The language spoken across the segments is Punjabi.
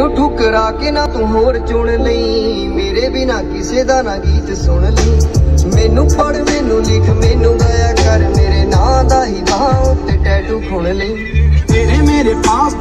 ਮੈਨੂੰ ਠੁਕਰਾ ਕੇ ਨਾ ਤੂੰ ਹੋਰ ਚੁਣ ਲਈ। ਮੇਰੇ ਬਿਨਾ ਕਿਸੇ ਦਾ ਨਾ ਗੀਤ ਸੁਣ ਲਈ। ਮੈਨੂੰ ਪੜ ਮੈਨੂੰ ਲਿਖ, ਮੈਨੂੰ ਗਾਇਆ ਕਰ। ਮੇਰੇ ਨਾਂ ਦਾ ਹੀ ਬਾਹਾਂ ਉੱਤੇ ਟੈਟੂ ਖੁਣ ਲਈ। ਤੇਰੇ ਮੇਰੇ ਪਾਸ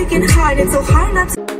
freaking hide. it's so hard not to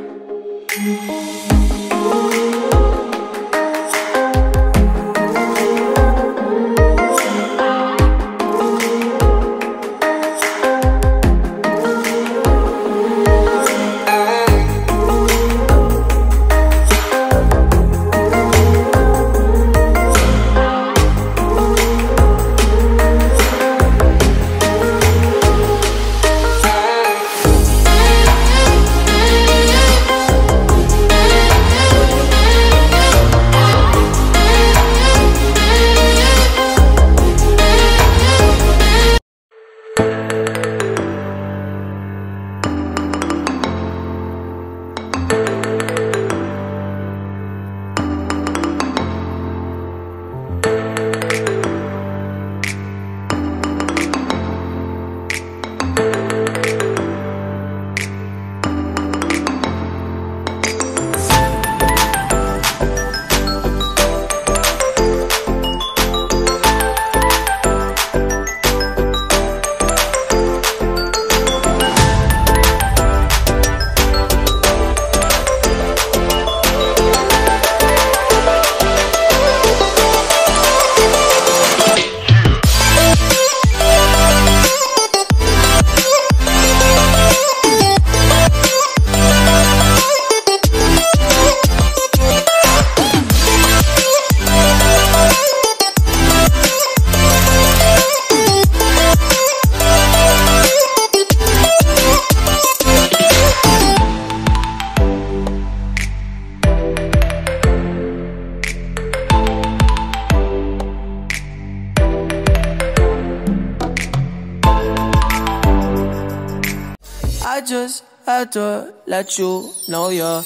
I just had to let you know you're.